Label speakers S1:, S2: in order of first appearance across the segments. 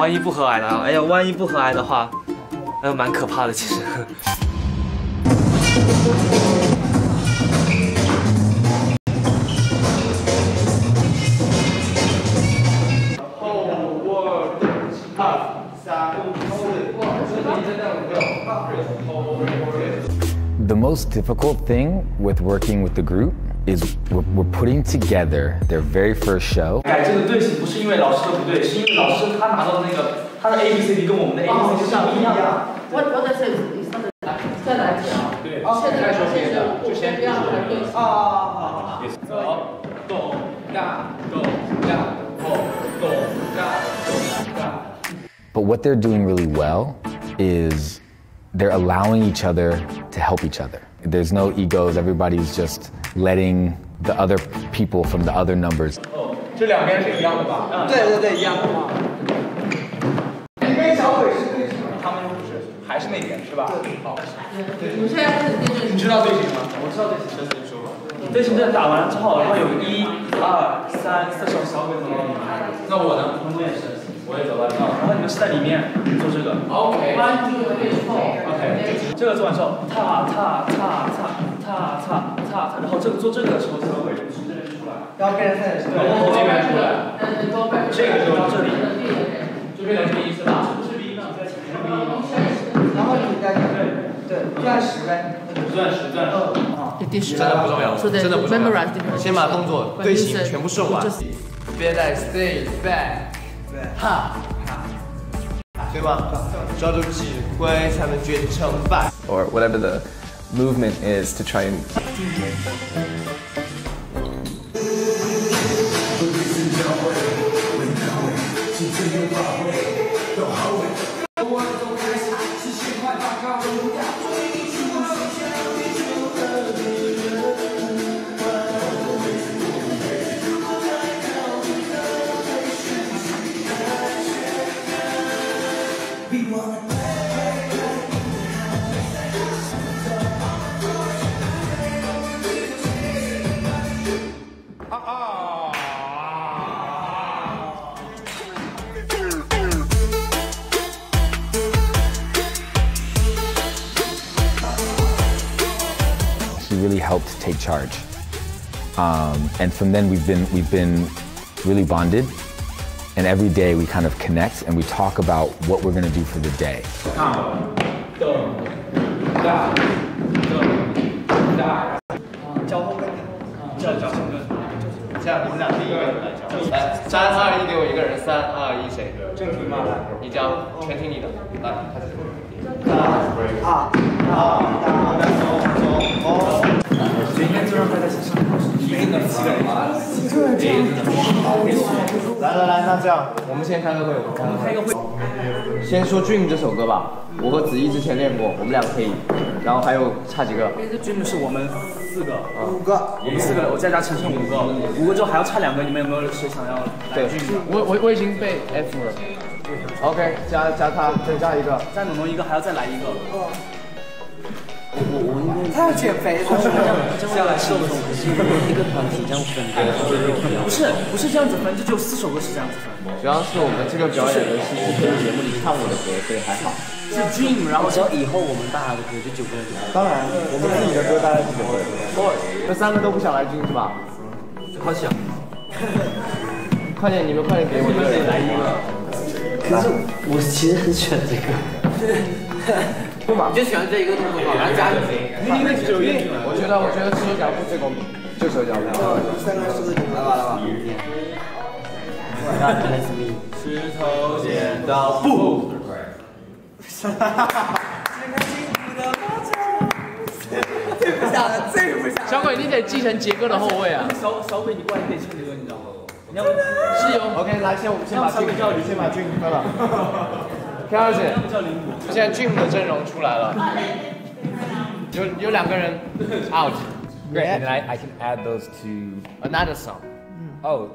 S1: 万一不和蔼呢？哎呀，万一不和蔼的话，哎，蛮可怕的，其实。
S2: The most difficult thing with working with the group is we're, we're putting together their very first show.
S1: 改这个队形不是因为老师的不对，是因为老师他拿到的那个他的 A B C D 跟我们的 A B C D 是不一样的。
S3: What what does it is not 再来一次啊？
S1: 对，
S3: 现在说先是就先不要来对
S1: 啊啊啊！走，动大动大后动大动大。
S2: But what they're doing really well is they're allowing each other to help each other. There's no egos, everybody's just letting the other people from the other numbers
S1: 这两边是一样的吧？嗯，
S4: 对对对，一样的。
S1: 你跟小鬼是对称的，他们不是，还是那边是吧？好。
S3: 你们现在开始对对
S1: 你知道队形吗？我知道队形，这你说吧。队形阵打完之后，然后有一、二、三、四手小鬼走到里面。那我呢？我也是，我也走到里面。然后你们是在里面做这个。OK。
S3: One two three four。
S1: OK。这个做完之后，踏踏踏踏踏踏踏，然后这个做这个的时候，才会从这边出来。
S4: 然后变成三点式。
S1: 对，从这边出来。这个就到这里，
S3: 就
S1: 就变成
S4: 后你再对对钻石呗。
S1: 钻石钻石。
S5: 真的不重要真的不重要。先把动作队形全部顺完。别再 stay back，哈，对吧？抓住指挥才能决成败。
S6: or whatever the movement is to try and
S2: really helped take charge. Um, and from then we've been we've been really bonded. And every day we kind of connect and we talk about what we're gonna do for the day.
S5: Calm, 来来来，那这样，我们先开个会，我们开个会。先说《Dream》这首歌吧，我和子怡之前练过，我们俩可以。然后还有差几个
S1: ？Dream 是我们四个，
S4: 五个。
S1: 我们四个，我再加陈晨五个，五个之后还要差两个，你们有没有谁想要？
S5: 对，我我我已经被 F 了。OK，加加他，再加一个。
S1: 再农农一个，还要再来一个。
S4: 他要减肥，他是
S1: 这样来瘦的时候，一个团体这样分不是不是这样子分，这就四首歌是这样子分。
S5: 主要是我们这个表演的是视频节目里唱我的歌，所以还好。
S1: 是 Dream，然后只要以后我们大家的歌就九个人。
S5: 当然，我们自己的歌大家是九个人。哦，这三个都不想来 Dream 是吧？
S1: 好想。
S5: 快点，你们快点给我一个人来一个。
S7: 可是我其实很喜欢这个。
S5: 不嘛，
S7: 就喜欢这一个动作嘛，然后加
S1: 明明那只有燕
S5: 我觉得，我觉得手脚步最公平，就手脚步。
S4: 三个狮子来吧来吧。
S1: 石头剪刀布。
S4: 哈哈哈最不想的，最不想。
S5: 小鬼，你得继承杰哥的后卫啊！
S1: 小小鬼，你过来可以唱这个，你知道吗？你要
S5: 是有。OK，来，先我们先把
S1: 小鬼叫你
S5: 先把 Dream 喝了。看上去，
S1: 叫林武。
S5: 现在 Dream 的阵容出来了，有有两个人 out。
S2: Great. And then I, I can add those to
S5: Another song.
S2: oh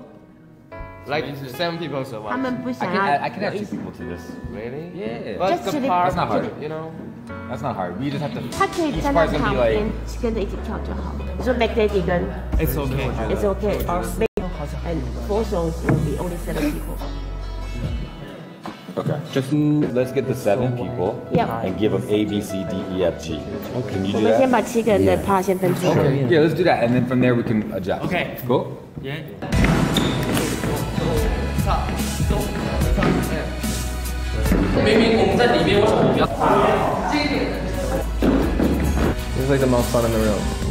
S5: Like seven people so
S8: 他
S5: one.
S8: 们不
S2: I
S8: 想
S2: can
S8: 要
S2: add, I can add two people to this.
S5: Really?
S2: Yeah.
S5: But
S8: Just
S5: the
S8: chili-
S5: part,
S2: That's not hard.
S5: you know.
S2: That's not hard. We just have to
S8: 他可以
S2: each
S8: 站在
S2: part's gonna
S8: 旁
S2: be like
S8: 边跟着一起跳就好。你说 back day 几根
S1: It's okay.
S8: It's okay. Or back and four songs will be only seven people.
S2: Okay. Just let's get the seven people.
S8: Yeah.
S2: And give them A, B, C, D, E, F, G. Okay. Can you
S8: 我
S2: do
S8: 们先
S2: that?
S8: 把七个人的 part 先分出来。
S2: Okay. Yeah, let's do that, and then from there we can adjust.
S1: Okay.
S2: Cool.
S1: 耶。 明明我们在里面，为什么我们要？
S6: It's like the most fun in the room.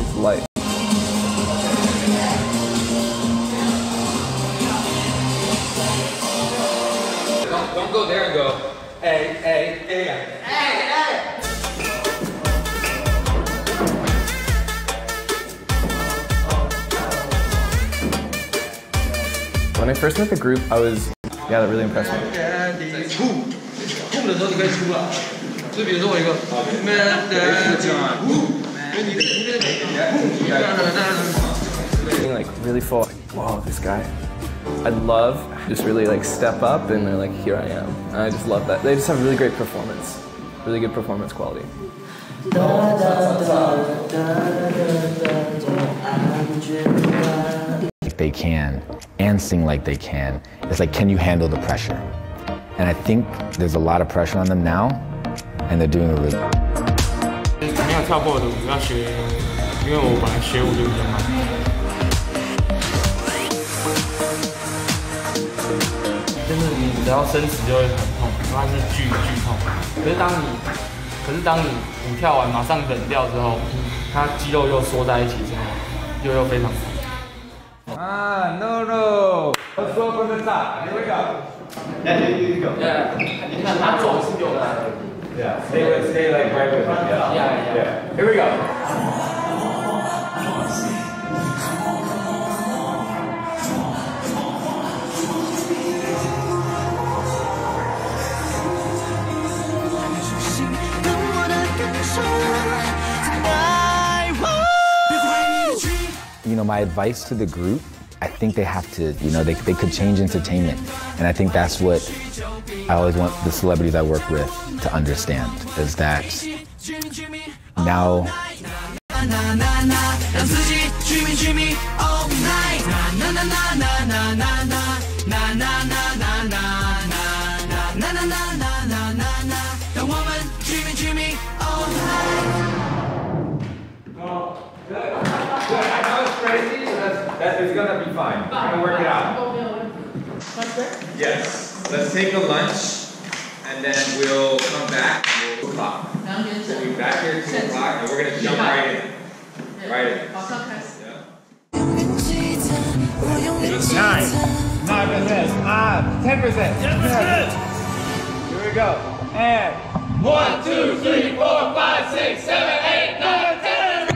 S6: When I first met the group, I was, yeah, that really impressed me. Being like really full, whoa, this guy. I love just really like step up and they're like, here I am. I just love that. They just have really great performance, really good performance quality.
S2: Da, da, da, Like they can, and sing like they can. It's like, can you handle the pressure? And I think there's a lot of pressure on them now, and they're doing a really.
S9: 没有跳过的舞要学，因为我本来学舞就比较慢。就是你只要伸直就会很痛，因为它是剧剧痛。可是当你，可是当你舞跳完马上冷掉之后，它肌肉又缩在一起之后，又又非常痛。
S2: Ah, no, no. Let's go from the top. Here we go.
S1: Yeah, you, you go. Yeah.
S2: yeah. Stay, stay like right with him. Yeah.
S1: yeah.
S2: yeah. Here we go. my advice to the group, I think they have to, you know, they, they could change entertainment. And I think that's what I always want the celebrities I work with to understand is that now.
S10: The woman, dreamy, dreamy, all oh, night.
S2: fine. We're going to work it out.
S11: Yes. Let's take a lunch, and then we'll come back at 2 o'clock. We'll be back here at 2 o'clock, and we're going to jump right in. Right in.
S3: Yeah.
S2: Nine. Nine percent. Ah, ten percent. Ten percent. Here we go. And
S1: one, two, three, four, five, six, seven, eight, nine, ten.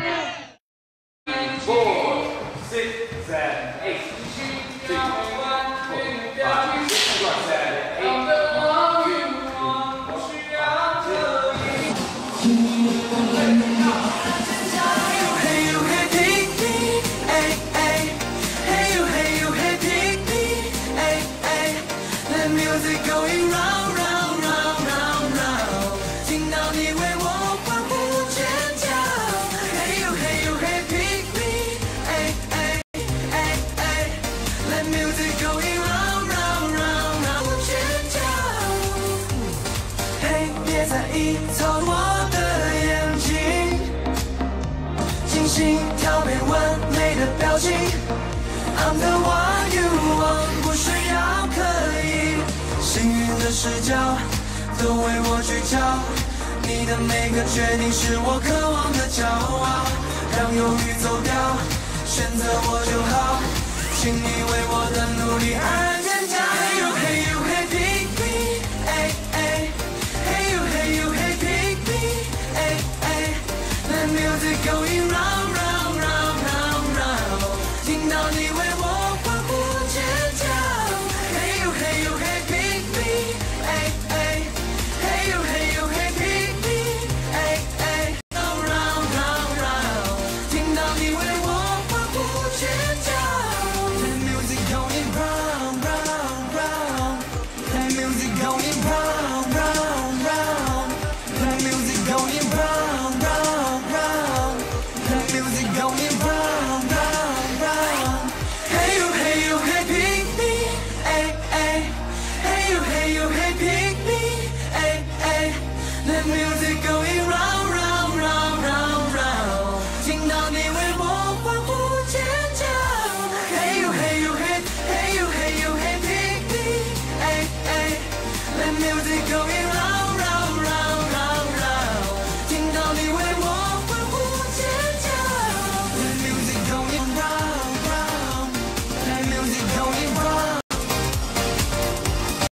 S2: Four six, seven, eight.
S10: 心调配完美的表情。I'm the one you want，不需要刻意。幸运的视角都为我聚焦，你的每个决定是我渴望的骄傲。让犹豫走掉，选择我就好，请你为我的努力而